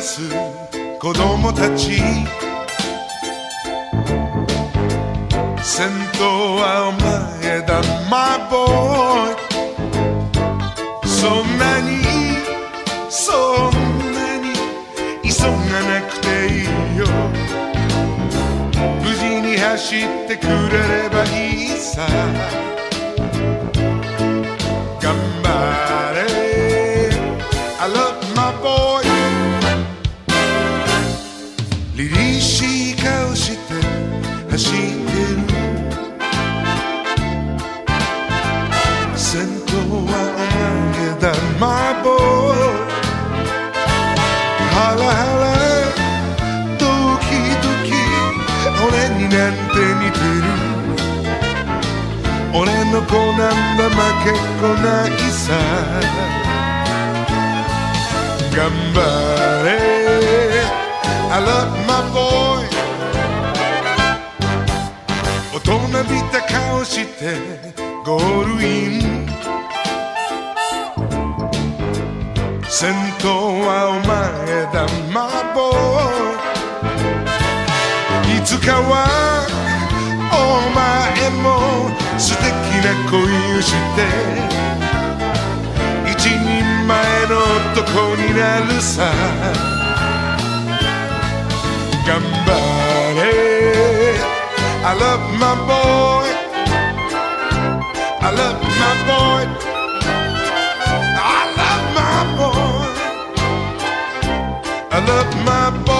子供たち。先頭はお前だ My boy そんなにそんなに急がなくていいよ。無事に走ってくれればいいさ。頑張れ。I love my boy 凛々しい顔して走ってる。先頭はお前だ My boy ハラハラドキドキ俺になんて似てる。俺の子なんだ負けっこないさ。頑張れ。Love my boy. 大人びた顔してゴールイン。先頭はお前だ My boy いつかはお前も素敵な恋をして一人前の男になるさ。I love my boy. I love my boy. I love my boy. I love my boy